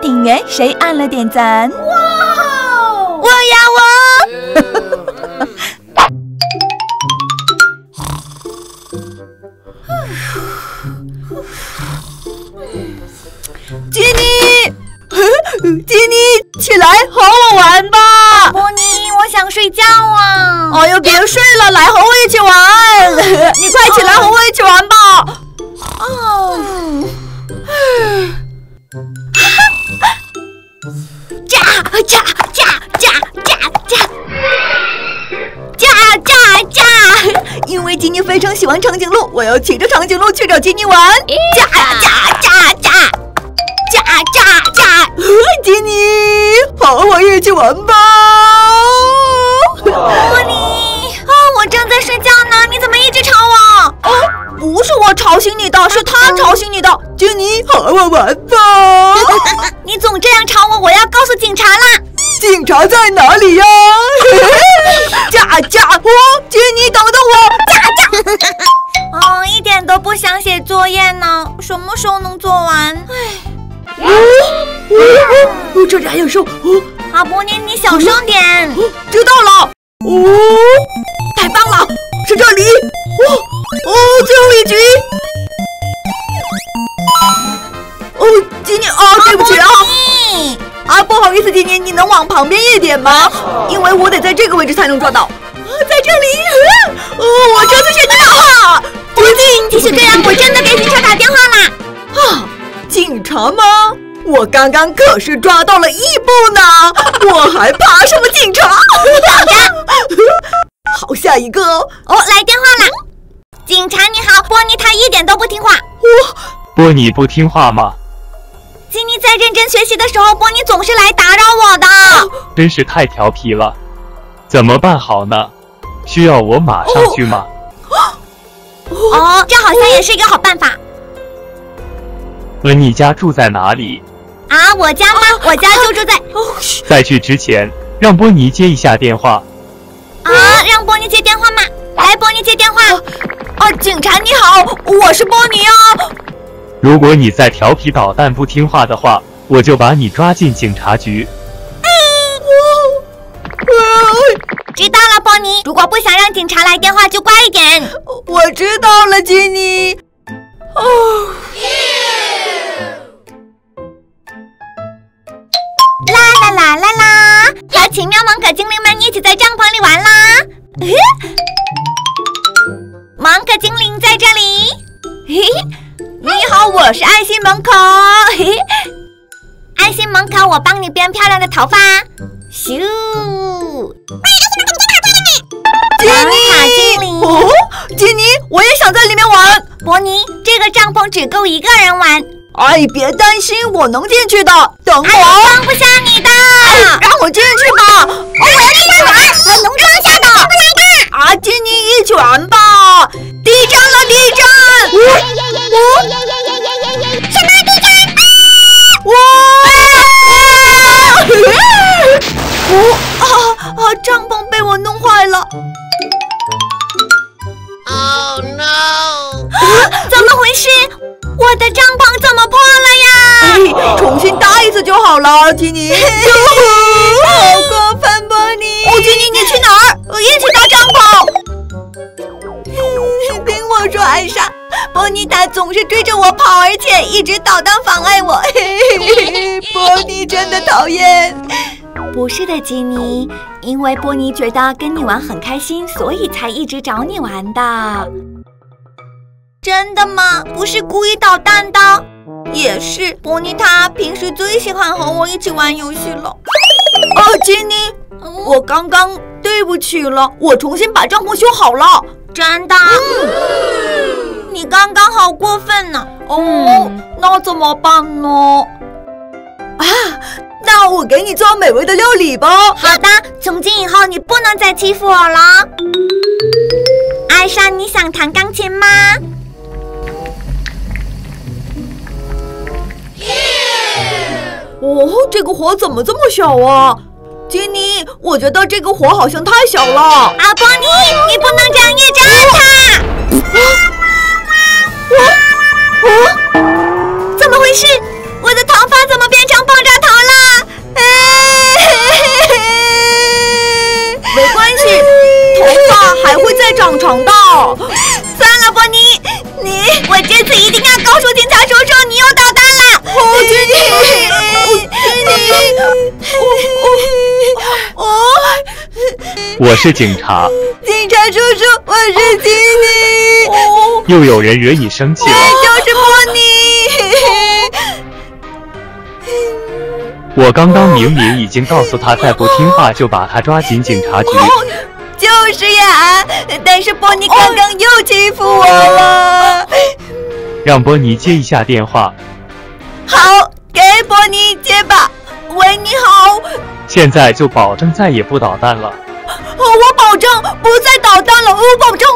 顶圆谁按了点赞？哇哦！我呀我！吉尼，吉尼，起来和我玩吧！波尼，我想睡觉啊！哎呦，别睡了，来和我一起玩！你快起因为吉尼非常喜欢长颈鹿，我要骑着长颈鹿去找吉尼玩。驾驾驾驾驾驾驾！吉尼，和我一起玩吧！波尼啊，我正在睡觉呢，你怎么一直吵我？哦，不是我吵醒你的，是他吵醒你的。吉尼，和我玩吧！你总这样吵我，我要告诉警察啦！警察在哪里呀？作业呢，什么时候能做完？唉，哦哦哦！这里还有兽哦！阿伯尼，你小声点。哦，知道了。哦，太棒了，是这里。哦哦，最后一局。哦，吉尼啊，对不起啊。啊，不好意思，吉尼，你能往旁边一点吗？因为我得在这个位置才能抓到。啊，在这里。哦，我这次选察吗？我刚刚可是抓到了伊布呢，我还怕什么警察？等着，好，下一个。哦，来电话了！警察你好，波尼他一点都不听话。我波尼不听话吗？吉尼在认真学习的时候，波尼总是来打扰我的。真是太调皮了，怎么办好呢？需要我马上去吗？哦，这好像也是一个好办法问你家住在哪里？啊！我家吗？我家就住在在去之前，让波尼接一下电话。啊，让波尼接电话吗？来，波尼接电话。啊，警察你好，我是波尼哦。如果你再调皮捣蛋不听话的话，我就把你抓进警察局。知道了，波尼。如果不想让警察来电话，就乖一点。我知道了，吉尼。精灵在这里。嘿，你好，我是爱心门口。嘿，爱心门口，我帮你编漂亮的头发。咻！吉芒卡尼精，灵哦，杰尼，我也想在里面玩。伯尼，这个帐篷只够一个人玩，哎，别担心，我能进去的。等我，放不下你的。让帐篷怎么破了呀？哎，重新搭一次就好了，吉尼。好过分，波尼！哦，吉尼，你去哪儿？我一起搭帐篷。嗯听我说，艾莎，波尼他总是追着我跑，而且一直捣蛋妨碍我。嘿嘿嘿波尼真的讨厌。不是的，吉尼，因为波尼觉得跟你玩很开心，所以才一直找你玩的。真的吗？不是故意捣蛋的。也是，波尼他平时最喜欢和我一起玩游戏了。哦，吉尼，我刚刚对不起了，我重新把帐篷修好了。真的？你刚刚好过分呢。哦，那怎么办呢？啊，那我给你做美味的料理吧。好的，从今以后你不能再欺负我了。艾莎，你想弹钢琴吗？哦，这个火怎么这么小啊？杰尼，我觉得这个火好像太小了。阿波尼，你不能这样一直按它。哦，怎我是警察。警察叔叔，我是吉尼。又有人惹你生气了？就是波尼。我刚刚明明已经告诉他，再不听话就把他抓进警察局。就是呀，但是波尼刚刚又欺负我了。让波尼接一下电话。好，给波尼接吧。喂，你好。现在就保证再也不捣蛋了。我保证不再捣蛋了，我保证。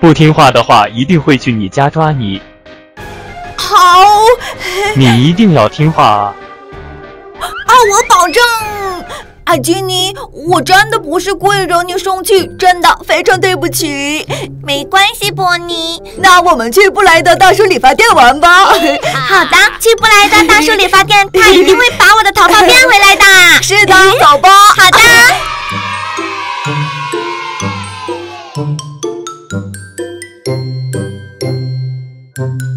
不听话的话，一定会去你家抓你。好。你一定要听话啊。啊，我保证，阿基尼，我真的不是故意惹你生气，真的非常对不起。没关系，波尼，那我们去布莱德大叔理发店玩吧。好的，去布莱德大叔理发店，他一定会把我的头发变回来的。是的，走吧。好的。Thank you.